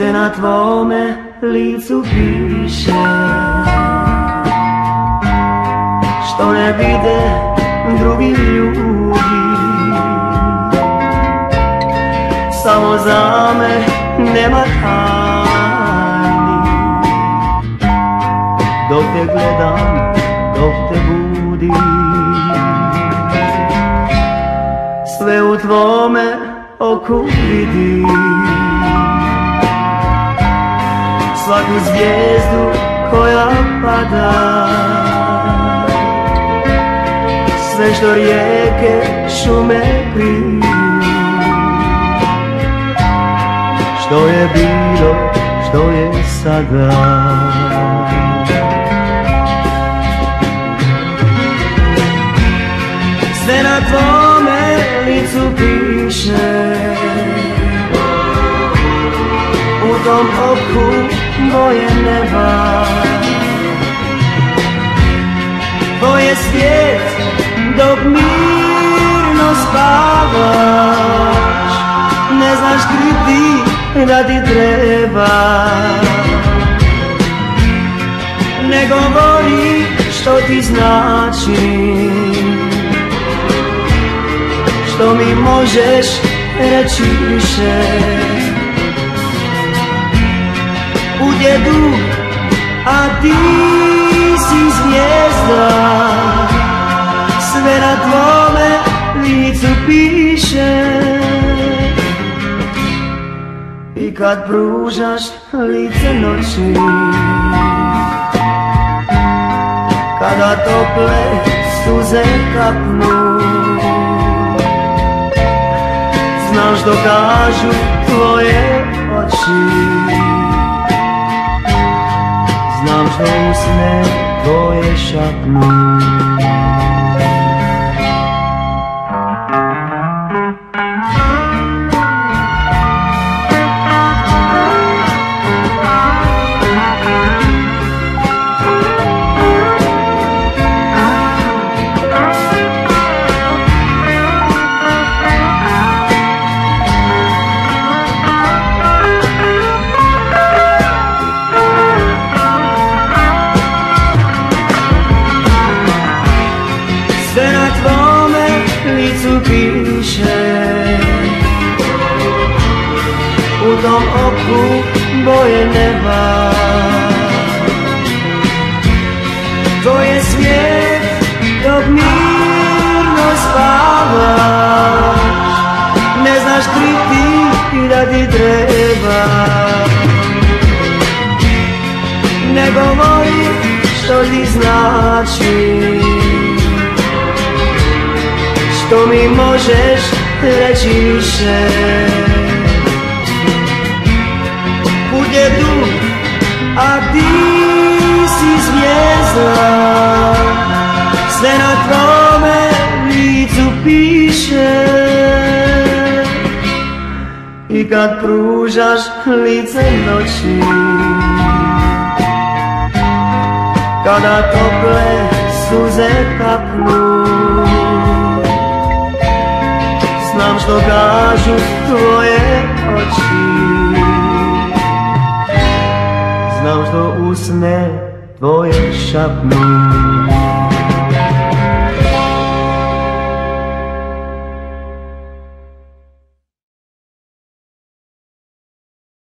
se na tvome licu piše. Što ne vide drugi ljudi. Samo za me nema tajni Dok te gledam, dok te budim. Sve u tvome oku vidim svaku zvijezdu koja pada. Sve što rijeke šume kriju. Što je bilo, što je sada. Sve na tvome licu piše U tom oku moje neba. Tvoje svijet dok mirno spavaš Ne znaš kriti da ti treba Ne govori što ti znači Što mi možeš reći više u djedu, a ti si zvijezda. Sve na tvome licu piše. I kad pružaš lice noći Kada tople suze kapnu Znaš što kažu tvoje oči Znam što usne tvoje piše. U tom oku boje neba. To je svijet dok mirno spavaš. Ne znaš kriti da ti treba. Ne govori što ti znači mi možeš reći više. Put je dug, a ti si zvijezda? Sve na tvome licu piše. I kad pružaš lice noći Kada tople suze kapnu što kažu tvoje oči. Znam što usne tvoje šapnu